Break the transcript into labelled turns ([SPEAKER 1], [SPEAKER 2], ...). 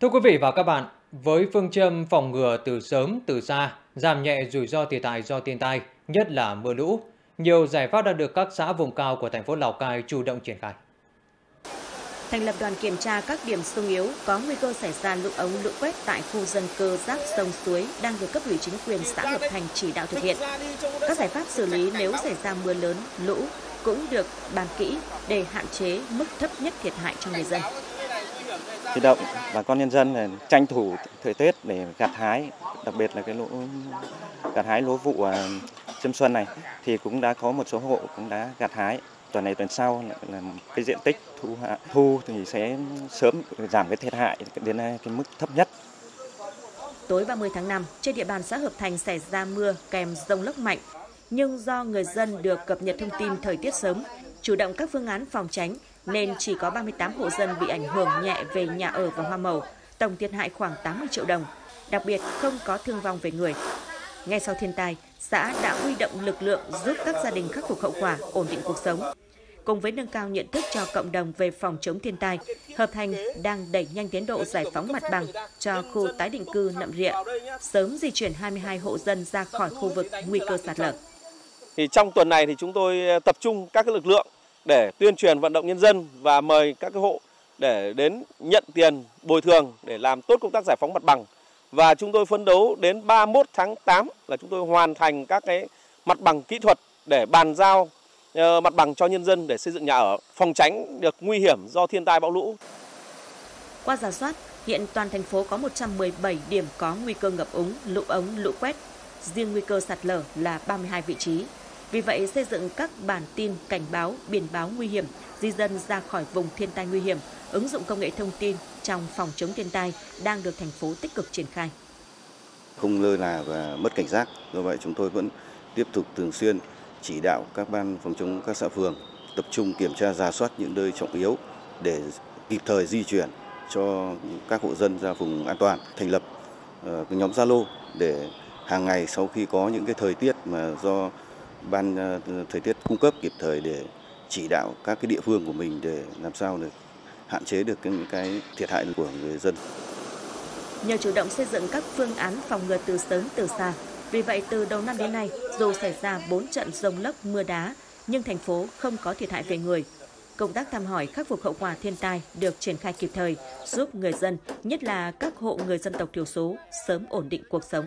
[SPEAKER 1] Thưa quý vị và các bạn, với phương châm phòng ngừa từ sớm từ xa, giảm nhẹ rủi ro thiệt hại do thiên tai, nhất là mưa lũ, nhiều giải pháp đã được các xã vùng cao của thành phố Lào Cai chủ động triển khai.
[SPEAKER 2] Thành lập đoàn kiểm tra các điểm sung yếu có nguy cơ xảy ra lũ ống lũ quét tại khu dân cư giáp sông suối đang được cấp ủy chính quyền xã Hợp Thành chỉ đạo thực hiện. Các giải pháp xử lý nếu xảy ra mưa lớn, lũ cũng được bàn kỹ để hạn chế mức thấp nhất thiệt hại cho người dân.
[SPEAKER 3] Huy động bà con nhân dân tranh thủ thời Tết để gặt hái, đặc biệt là cái lũ gặt hái lúa vụ à, châm xuân này thì cũng đã có một số hộ cũng đã gặt hái tuần này tuần sau là cái diện tích thu hạ, thu thì sẽ sớm giảm cái thiệt hại đến à, cái mức thấp nhất.
[SPEAKER 2] Tối 30 tháng 5, trên địa bàn xã Hợp Thành xảy ra mưa kèm rông lốc mạnh, nhưng do người dân được cập nhật thông tin thời tiết sớm, chủ động các phương án phòng tránh nên chỉ có 38 hộ dân bị ảnh hưởng nhẹ về nhà ở và hoa màu, tổng thiệt hại khoảng 80 triệu đồng, đặc biệt không có thương vong về người. Ngay sau thiên tai, xã đã huy động lực lượng giúp các gia đình khắc phục hậu quả, ổn định cuộc sống. Cùng với nâng cao nhận thức cho cộng đồng về phòng chống thiên tai, Hợp Thành đang đẩy nhanh tiến độ giải phóng mặt bằng cho khu tái định cư Nậm Rịa, sớm di chuyển 22 hộ dân ra khỏi khu vực nguy cơ sạt lở.
[SPEAKER 4] Thì trong tuần này thì chúng tôi tập trung các lực lượng để tuyên truyền vận động nhân dân và mời các cái hộ để đến nhận tiền bồi thường để làm tốt công tác giải phóng mặt bằng. Và chúng tôi phấn đấu đến 31 tháng 8 là chúng tôi hoàn thành các cái mặt bằng kỹ thuật để bàn giao ờ, mặt bằng cho nhân dân để xây dựng nhà ở, phòng tránh được nguy hiểm do thiên tai bão lũ.
[SPEAKER 2] Qua giả soát, hiện toàn thành phố có 117 điểm có nguy cơ ngập úng, lũ ống, lũ quét. Riêng nguy cơ sạt lở là 32 vị trí. Vì vậy, xây dựng các bản tin cảnh báo, biển báo nguy hiểm, di dân ra khỏi vùng thiên tai nguy hiểm, ứng dụng công nghệ thông tin trong phòng chống thiên tai đang được thành phố tích cực triển khai.
[SPEAKER 5] Không lơ là và mất cảnh giác, do vậy chúng tôi vẫn tiếp tục thường xuyên chỉ đạo các ban phòng chống các xã phường tập trung kiểm tra giả soát những nơi trọng yếu để kịp thời di chuyển cho các hộ dân ra vùng an toàn, thành lập uh, nhóm Zalo để hàng ngày sau khi có những cái thời tiết mà do ban ờ, thời tiết cung cấp kịp thời để chỉ đạo các cái địa phương của mình để làm sao để hạn chế được những cái thiệt hại của người dân.
[SPEAKER 2] Nhờ chủ động xây dựng các phương án phòng ngừa từ sớm từ xa, vì vậy từ đầu năm đến nay, dù xảy ra 4 trận rông lốc mưa đá, nhưng thành phố không có thiệt hại về người. Công tác thăm hỏi khắc phục hậu quả thiên tai được triển khai kịp thời, giúp người dân, nhất là các hộ người dân tộc thiểu số, sớm ổn định cuộc sống.